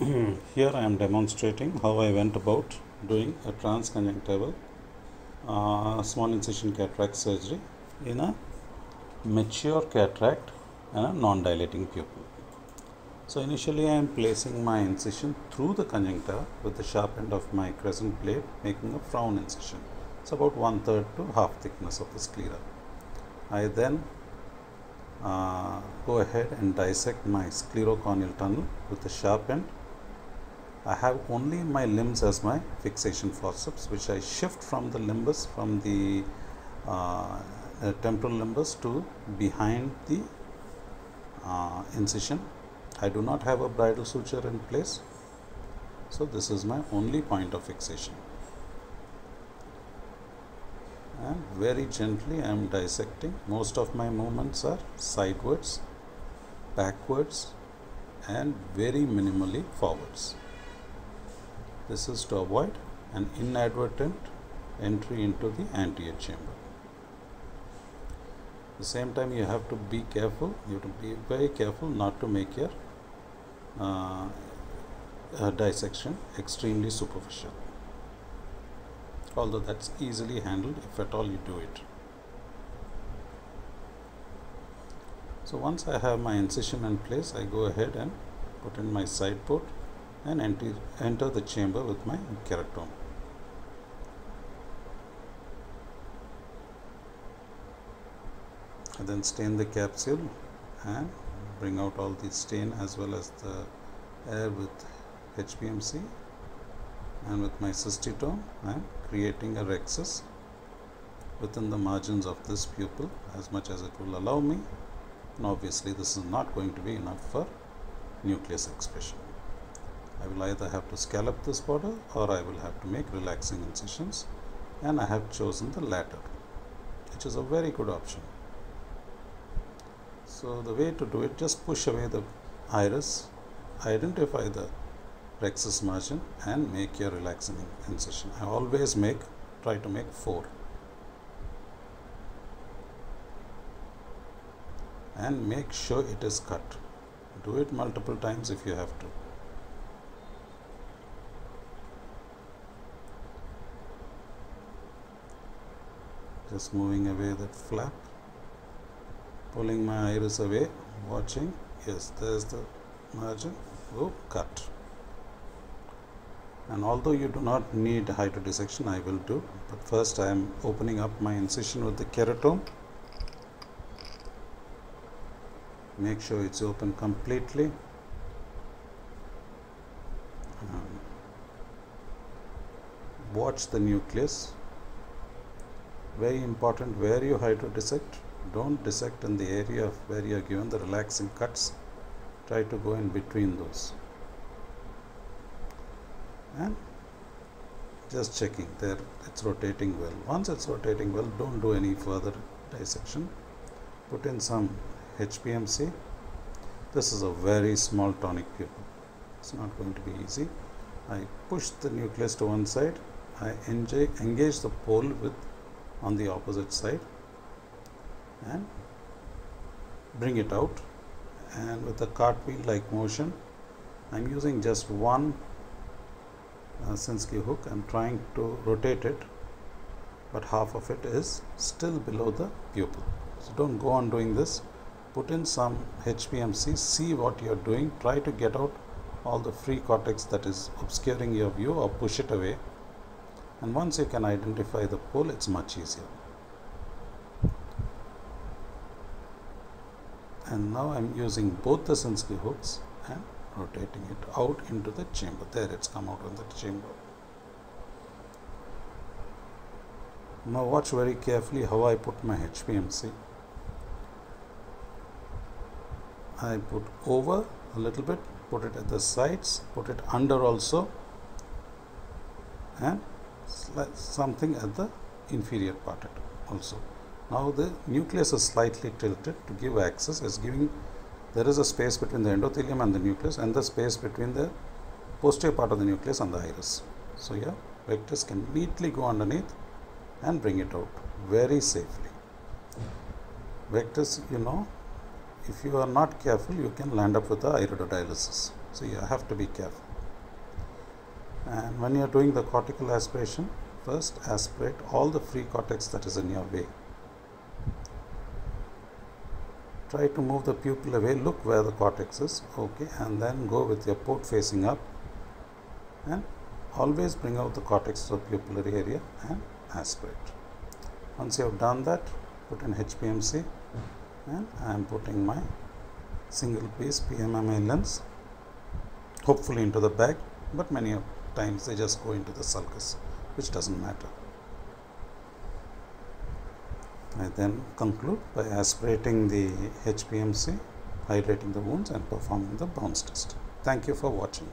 Here I am demonstrating how I went about doing a transconjunctival uh, small incision cataract surgery in a mature cataract and a non-dilating pupil. So initially I am placing my incision through the conjunctiva with the sharp end of my crescent blade making a frown incision. It's about one third to half thickness of the sclera. I then uh, go ahead and dissect my sclerocorneal tunnel with the sharp end. I have only my Lim's as my fixation forceps, which I shift from the limbus, from the uh, uh, temporal limbus to behind the uh, incision. I do not have a bridle suture in place, so this is my only point of fixation. And very gently I am dissecting. Most of my movements are sidewards, backwards, and very minimally forwards. This is to avoid an inadvertent entry into the anterior chamber. At the same time, you have to be careful. You have to be very careful not to make your uh, uh, dissection extremely superficial. Although that's easily handled if at all you do it. So once I have my incision in place, I go ahead and put in my side port and enter, enter the chamber with my keratome. I then stain the capsule and bring out all the stain as well as the air with HPMC and with my cystitome I am creating a rhexis within the margins of this pupil as much as it will allow me and obviously this is not going to be enough for nucleus expression. I will either have to scallop this border or I will have to make relaxing incisions and I have chosen the latter which is a very good option. So the way to do it just push away the iris, identify the rhexis margin and make your relaxing incision. I always make try to make 4 and make sure it is cut. Do it multiple times if you have to. Just moving away that flap. Pulling my iris away. Watching. Yes there's the margin. Go cut. And although you do not need hydrodissection I will do. But first I am opening up my incision with the keratome. Make sure it's open completely. Um, watch the nucleus very important where you hydrodissect. Don't dissect in the area of where you are given the relaxing cuts. Try to go in between those. And just checking there it's rotating well. Once it's rotating well don't do any further dissection. Put in some HPMC this is a very small tonic pupil it's not going to be easy. I push the nucleus to one side. I engage the pole with on the opposite side. And bring it out. And with a cartwheel like motion I'm using just one uh, Sinskey hook. I'm trying to rotate it but half of it is still below the pupil. So don't go on doing this. Put in some HPMC see what you're doing. Try to get out all the free cortex that is obscuring your view or push it away and once you can identify the pole it's much easier. And now I'm using both the Sinskey hooks and rotating it out into the chamber. There it's come out of the chamber. Now watch very carefully how I put my HPMC I put over a little bit put it at the sides put it under also and something at the inferior part also. Now the nucleus is slightly tilted to give access is giving there is a space between the endothelium and the nucleus and the space between the posterior part of the nucleus and the iris. So yeah vectis can neatly go underneath and bring it out very safely. Vectis you know if you are not careful you can land up with the iridodialysis so you have to be careful and when you are doing the cortical aspiration first aspirate all the free cortex that is in your way. Try to move the pupil away look where the cortex is okay and then go with your port facing up. And always bring out the cortex to the pupillary area and aspirate. Once you have done that put in HPMC and I am putting my single piece PMMA lens hopefully into the bag but many times they just go into the sulcus which doesn't matter I then conclude by aspirating the HPMC, hydrating the wounds and performing the bounce test. Thank you for watching.